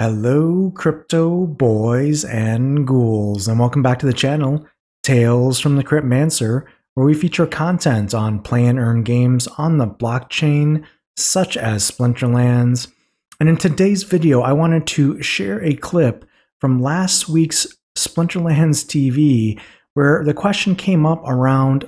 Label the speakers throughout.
Speaker 1: Hello, crypto boys and ghouls, and welcome back to the channel, Tales from the Cryptmancer, where we feature content on play and earn games on the blockchain, such as Splinterlands. And in today's video, I wanted to share a clip from last week's Splinterlands TV, where the question came up around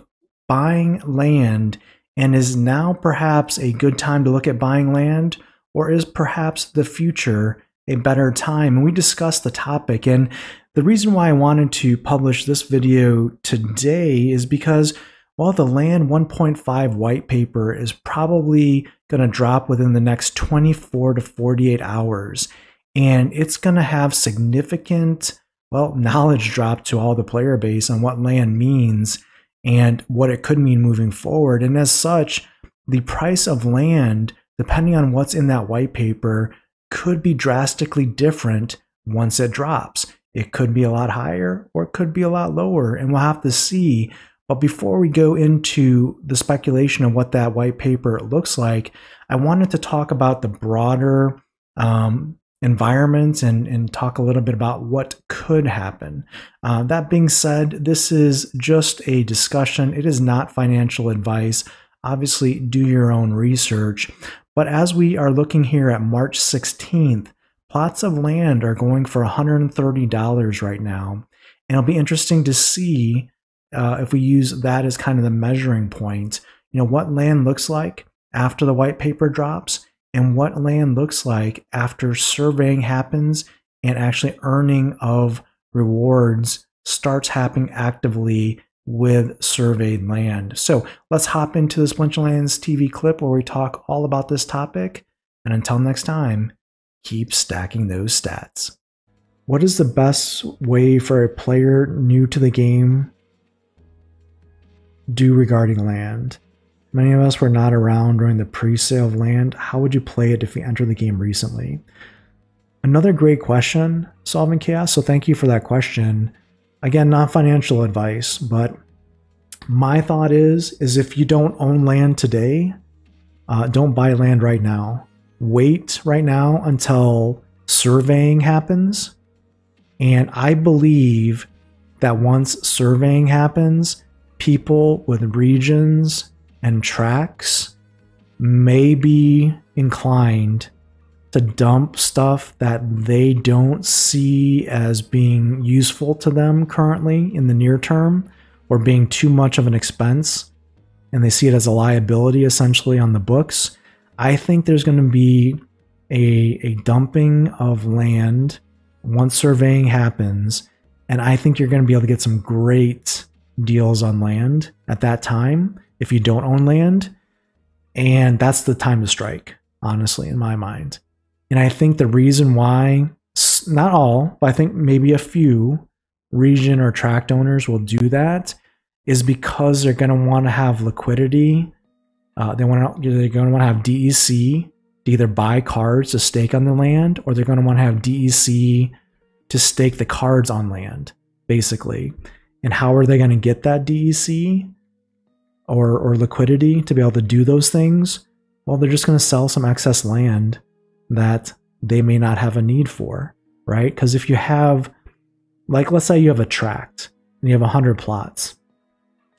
Speaker 1: buying land, and is now perhaps a good time to look at buying land, or is perhaps the future a better time. And we discussed the topic. And the reason why I wanted to publish this video today is because while the Land 1.5 white paper is probably going to drop within the next 24 to 48 hours, and it's going to have significant, well, knowledge drop to all the player base on what land means and what it could mean moving forward. And as such, the price of land, depending on what's in that white paper, could be drastically different once it drops. It could be a lot higher or it could be a lot lower, and we'll have to see. But before we go into the speculation of what that white paper looks like, I wanted to talk about the broader um, environment and, and talk a little bit about what could happen. Uh, that being said, this is just a discussion, it is not financial advice. Obviously, do your own research. But as we are looking here at March 16th, plots of land are going for $130 right now. And it'll be interesting to see uh, if we use that as kind of the measuring point, you know, what land looks like after the white paper drops and what land looks like after surveying happens and actually earning of rewards starts happening actively with surveyed land. So let's hop into the Splinterlands TV clip where we talk all about this topic. And until next time, keep stacking those stats. What is the best way for a player new to the game do regarding land? Many of us were not around during the pre-sale of land. How would you play it if you entered the game recently? Another great question, Solving Chaos. So thank you for that question. Again, not financial advice, but my thought is is if you don't own land today, uh, don't buy land right now. Wait right now until surveying happens. And I believe that once surveying happens, people with regions and tracts may be inclined to dump stuff that they don't see as being useful to them currently in the near term or being too much of an expense and they see it as a liability essentially on the books. I think there's going to be a, a dumping of land once surveying happens. And I think you're going to be able to get some great deals on land at that time if you don't own land. And that's the time to strike, honestly, in my mind. And I think the reason why, not all, but I think maybe a few region or tract owners will do that is because they're going to want to have liquidity. Uh, they want to they're going to want to have DEC to either buy cards to stake on the land, or they're going to want to have DEC to stake the cards on land, basically. And how are they going to get that DEC or or liquidity to be able to do those things? Well, they're just going to sell some excess land that they may not have a need for, right? Because if you have, like, let's say you have a tract and you have 100 plots,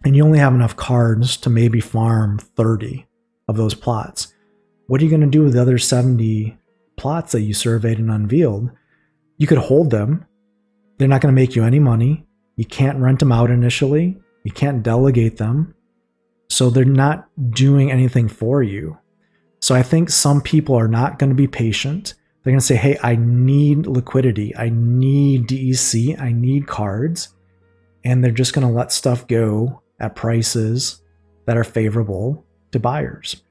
Speaker 1: and you only have enough cards to maybe farm 30 of those plots, what are you going to do with the other 70 plots that you surveyed and unveiled? You could hold them. They're not going to make you any money. You can't rent them out initially. You can't delegate them. So they're not doing anything for you. So I think some people are not going to be patient. They're going to say, hey, I need liquidity. I need DEC. I need cards. And they're just going to let stuff go at prices that are favorable to buyers.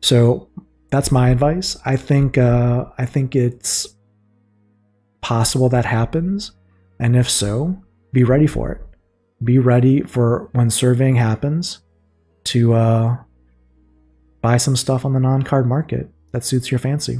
Speaker 1: So that's my advice. I think uh, I think it's possible that happens, and if so, be ready for it. Be ready for when surveying happens to uh, buy some stuff on the non-card market that suits your fancy.